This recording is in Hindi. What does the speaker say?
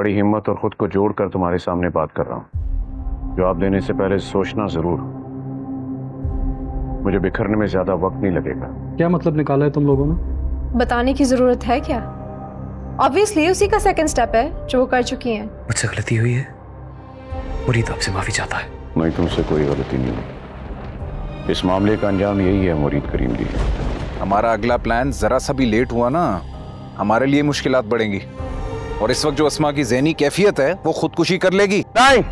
बड़ी हिम्मत और खुद को जोड़कर तुम्हारे सामने बात कर रहा हूँ। जवाब देने से पहले सोचना ज़रूर। मुझे बिखरने में ज़्यादा वक्त नहीं लगेगा। क्या मतलब निकाला है तुम लोगों ने? बताने की ज़रूरत है क्या? ऑब्वियसली उसी का सेकंड स्टेप है जो वो कर चुकी हैं। मुझसे गलती हुई है मुरीद आपसे माफ़ी चाहता है। नहीं तुमसे कोई गलती नहीं हुई। इस मामले का अंजाम यही है मुरीद करीम जी। हमारा अगला प्लान जरा सा भी लेट हुआ ना हमारे लिए मुश्किलात बढ़ेंगी। और इस वक्त जो असमा की जहनी कैफियत है वो खुदकुशी कर लेगी। नहीं